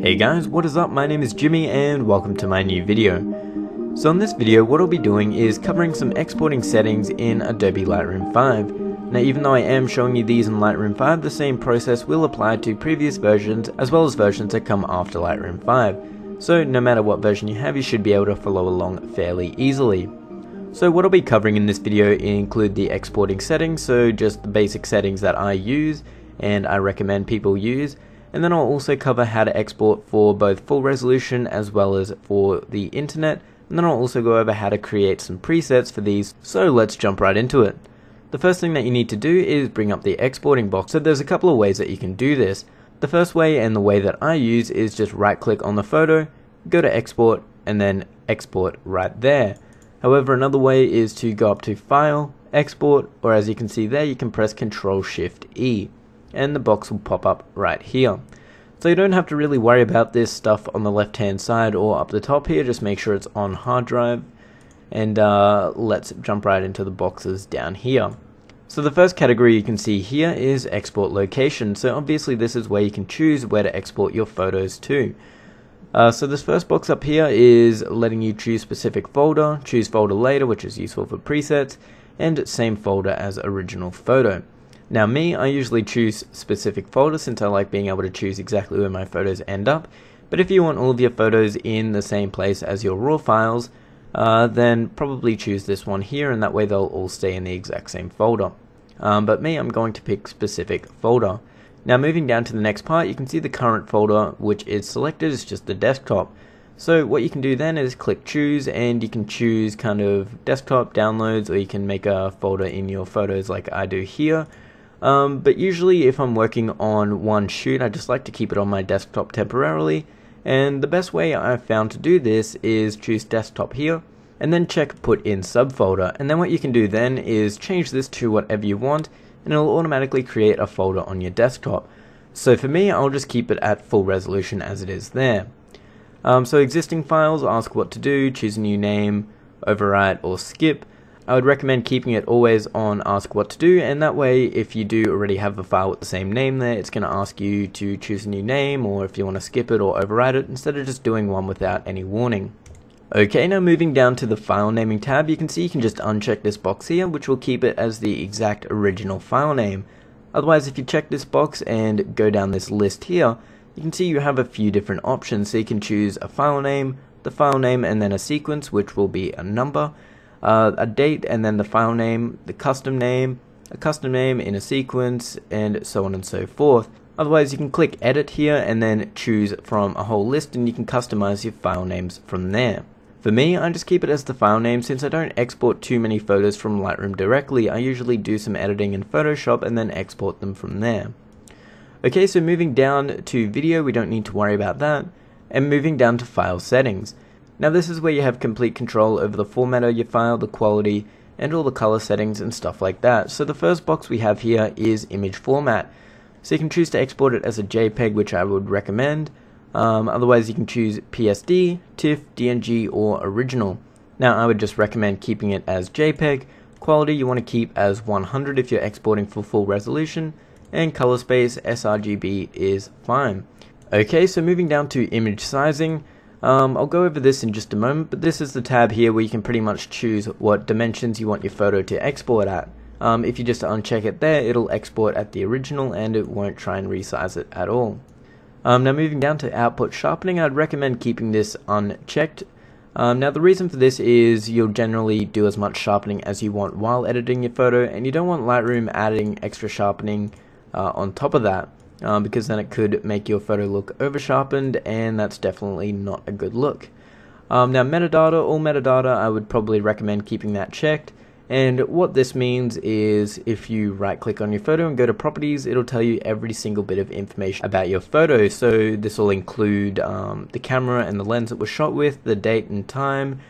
Hey guys, what is up? My name is Jimmy and welcome to my new video. So in this video, what I'll be doing is covering some exporting settings in Adobe Lightroom 5. Now even though I am showing you these in Lightroom 5, the same process will apply to previous versions as well as versions that come after Lightroom 5. So no matter what version you have, you should be able to follow along fairly easily. So what I'll be covering in this video include the exporting settings, so just the basic settings that I use and I recommend people use, and then I'll also cover how to export for both full resolution as well as for the internet and then I'll also go over how to create some presets for these so let's jump right into it. The first thing that you need to do is bring up the exporting box so there's a couple of ways that you can do this. The first way and the way that I use is just right click on the photo, go to export and then export right there. However another way is to go up to file, export or as you can see there you can press Ctrl Shift E and the box will pop up right here. So you don't have to really worry about this stuff on the left hand side or up the top here, just make sure it's on hard drive and uh, let's jump right into the boxes down here. So the first category you can see here is export location. So obviously this is where you can choose where to export your photos to. Uh, so this first box up here is letting you choose specific folder, choose folder later which is useful for presets, and same folder as original photo. Now me, I usually choose specific folders since I like being able to choose exactly where my photos end up. But if you want all of your photos in the same place as your raw files, uh, then probably choose this one here and that way they'll all stay in the exact same folder. Um, but me, I'm going to pick specific folder. Now moving down to the next part, you can see the current folder which is selected is just the desktop. So what you can do then is click choose and you can choose kind of desktop downloads or you can make a folder in your photos like I do here um, but usually if I'm working on one shoot, I just like to keep it on my desktop temporarily. And the best way I've found to do this is choose desktop here and then check put in subfolder. And then what you can do then is change this to whatever you want and it'll automatically create a folder on your desktop. So for me, I'll just keep it at full resolution as it is there. Um, so existing files, ask what to do, choose a new name, overwrite or skip. I would recommend keeping it always on ask what to do and that way if you do already have a file with the same name there it's going to ask you to choose a new name or if you want to skip it or overwrite it instead of just doing one without any warning. Okay now moving down to the file naming tab you can see you can just uncheck this box here which will keep it as the exact original file name. Otherwise if you check this box and go down this list here you can see you have a few different options so you can choose a file name, the file name and then a sequence which will be a number uh, a date and then the file name, the custom name, a custom name in a sequence, and so on and so forth. Otherwise, you can click edit here and then choose from a whole list and you can customize your file names from there. For me, I just keep it as the file name since I don't export too many photos from Lightroom directly. I usually do some editing in Photoshop and then export them from there. Okay, so moving down to video, we don't need to worry about that. And moving down to file settings. Now this is where you have complete control over the format of your file, the quality, and all the color settings and stuff like that. So the first box we have here is image format. So you can choose to export it as a JPEG, which I would recommend. Um, otherwise you can choose PSD, TIFF, DNG, or original. Now I would just recommend keeping it as JPEG. Quality you want to keep as 100 if you're exporting for full resolution. And color space, sRGB is fine. Okay, so moving down to image sizing. Um, I'll go over this in just a moment, but this is the tab here where you can pretty much choose what dimensions you want your photo to export at. Um, if you just uncheck it there, it'll export at the original and it won't try and resize it at all. Um, now moving down to output sharpening, I'd recommend keeping this unchecked. Um, now the reason for this is you'll generally do as much sharpening as you want while editing your photo and you don't want Lightroom adding extra sharpening uh, on top of that um, because then it could make your photo look over sharpened and that's definitely not a good look. Um, now metadata, all metadata, I would probably recommend keeping that checked. And what this means is if you right click on your photo and go to properties, it'll tell you every single bit of information about your photo. So this will include um, the camera and the lens it was shot with, the date and time,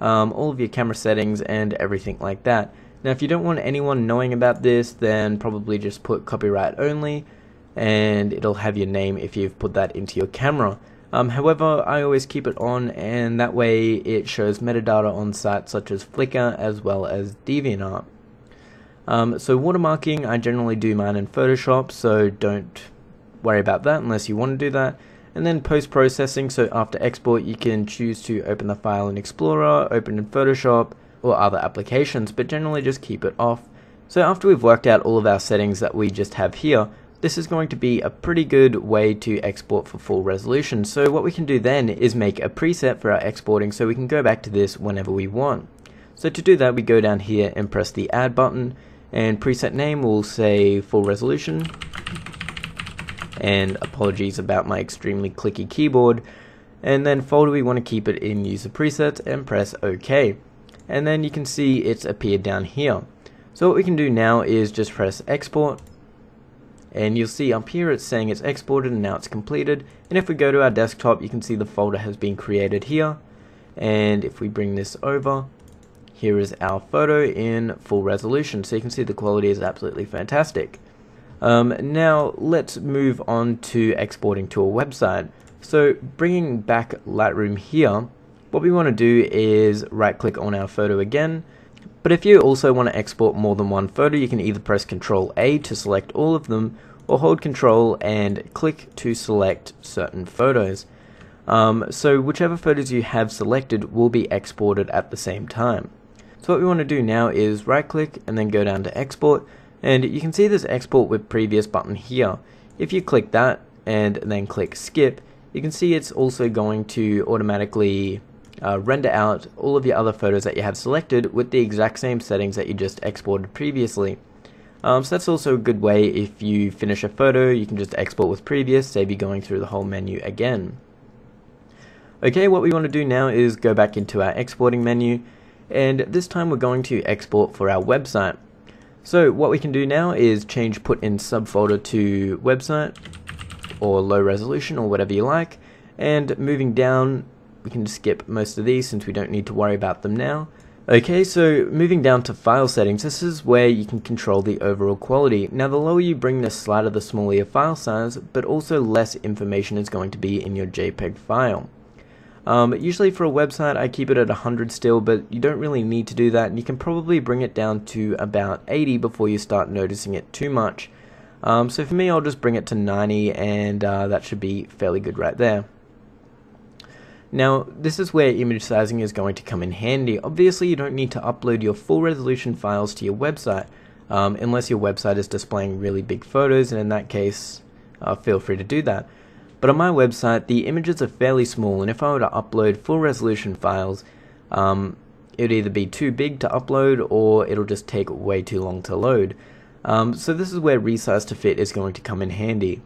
um, all of your camera settings and everything like that. Now if you don't want anyone knowing about this, then probably just put copyright only and it'll have your name if you've put that into your camera. Um, however, I always keep it on and that way it shows metadata on sites such as Flickr as well as DeviantArt. Um, so watermarking, I generally do mine in Photoshop, so don't worry about that unless you want to do that. and then post-processing so after export you can choose to open the file in Explorer, open in Photoshop or other applications but generally just keep it off. So after we've worked out all of our settings that we just have here this is going to be a pretty good way to export for full resolution. So what we can do then is make a preset for our exporting so we can go back to this whenever we want. So to do that we go down here and press the add button and preset name will say full resolution. And apologies about my extremely clicky keyboard. And then folder we want to keep it in user presets and press OK. And then you can see it's appeared down here. So what we can do now is just press export and you'll see up here it's saying it's exported and now it's completed. And if we go to our desktop you can see the folder has been created here. And if we bring this over here is our photo in full resolution. So you can see the quality is absolutely fantastic. Um, now let's move on to exporting to a website. So bringing back Lightroom here what we want to do is right click on our photo again but if you also want to export more than one photo, you can either press Ctrl A to select all of them, or hold Ctrl and click to select certain photos. Um, so whichever photos you have selected will be exported at the same time. So what we want to do now is right click and then go down to export and you can see this export with previous button here. If you click that and then click skip, you can see it's also going to automatically uh, render out all of your other photos that you have selected with the exact same settings that you just exported previously. Um, so that's also a good way if you finish a photo, you can just export with previous, save you going through the whole menu again. Okay, what we want to do now is go back into our exporting menu, and this time we're going to export for our website. So what we can do now is change put in subfolder to website, or low resolution, or whatever you like, and moving down we can just skip most of these since we don't need to worry about them now. Okay, so moving down to file settings, this is where you can control the overall quality. Now the lower you bring this slider, the smaller your file size, but also less information is going to be in your JPEG file. Um, usually for a website I keep it at 100 still, but you don't really need to do that, and you can probably bring it down to about 80 before you start noticing it too much. Um, so for me I'll just bring it to 90 and uh, that should be fairly good right there. Now, this is where image sizing is going to come in handy. Obviously, you don't need to upload your full resolution files to your website, um, unless your website is displaying really big photos, and in that case, uh, feel free to do that. But on my website, the images are fairly small, and if I were to upload full resolution files, um, it would either be too big to upload, or it'll just take way too long to load. Um, so this is where resize to fit is going to come in handy.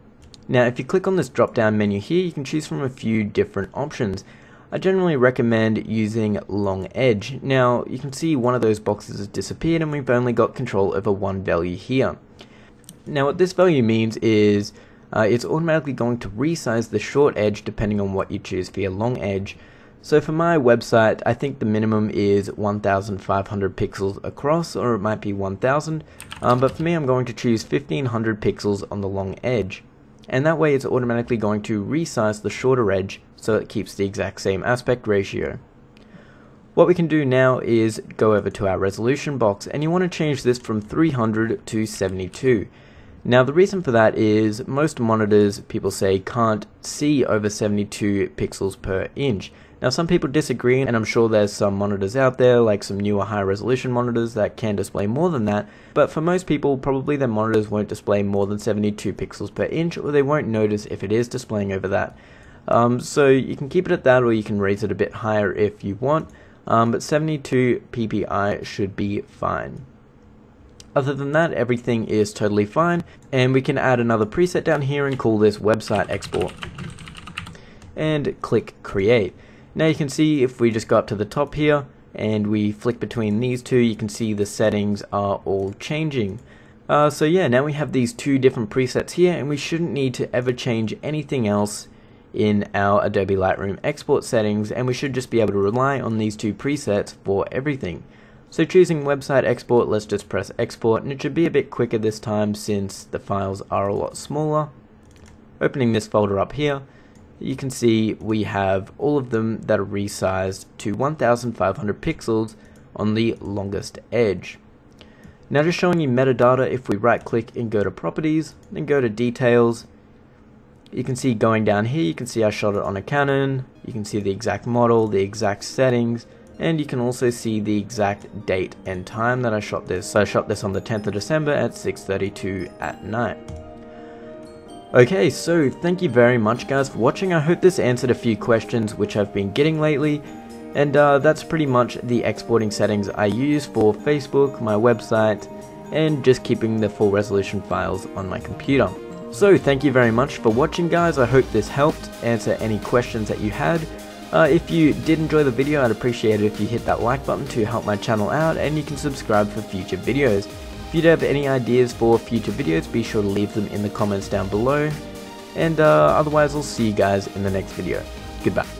Now if you click on this drop down menu here you can choose from a few different options. I generally recommend using long edge. Now you can see one of those boxes has disappeared and we've only got control over one value here. Now what this value means is uh, it's automatically going to resize the short edge depending on what you choose for your long edge. So for my website, I think the minimum is 1,500 pixels across, or it might be 1,000, um, but for me I'm going to choose 1,500 pixels on the long edge and that way it's automatically going to resize the shorter edge so it keeps the exact same aspect ratio. What we can do now is go over to our resolution box and you want to change this from 300 to 72. Now the reason for that is most monitors people say can't see over 72 pixels per inch now some people disagree and I'm sure there's some monitors out there like some newer high resolution monitors that can display more than that but for most people probably their monitors won't display more than 72 pixels per inch or they won't notice if it is displaying over that. Um, so you can keep it at that or you can raise it a bit higher if you want um, but 72 ppi should be fine. Other than that, everything is totally fine, and we can add another preset down here and call this website export. And click create. Now you can see if we just go up to the top here and we flick between these two, you can see the settings are all changing. Uh, so yeah, now we have these two different presets here and we shouldn't need to ever change anything else in our Adobe Lightroom export settings and we should just be able to rely on these two presets for everything. So choosing website export, let's just press export and it should be a bit quicker this time since the files are a lot smaller. Opening this folder up here, you can see we have all of them that are resized to 1500 pixels on the longest edge. Now just showing you metadata, if we right click and go to properties, then go to details, you can see going down here, you can see I shot it on a Canon, you can see the exact model, the exact settings, and you can also see the exact date and time that I shot this. So I shot this on the 10th of December at 6.32 at night. Okay, so thank you very much guys for watching. I hope this answered a few questions which I've been getting lately. And uh, that's pretty much the exporting settings I use for Facebook, my website, and just keeping the full resolution files on my computer. So thank you very much for watching guys, I hope this helped answer any questions that you had. Uh, if you did enjoy the video, I'd appreciate it if you hit that like button to help my channel out and you can subscribe for future videos. If you do have any ideas for future videos, be sure to leave them in the comments down below. And uh, otherwise, I'll see you guys in the next video. Goodbye.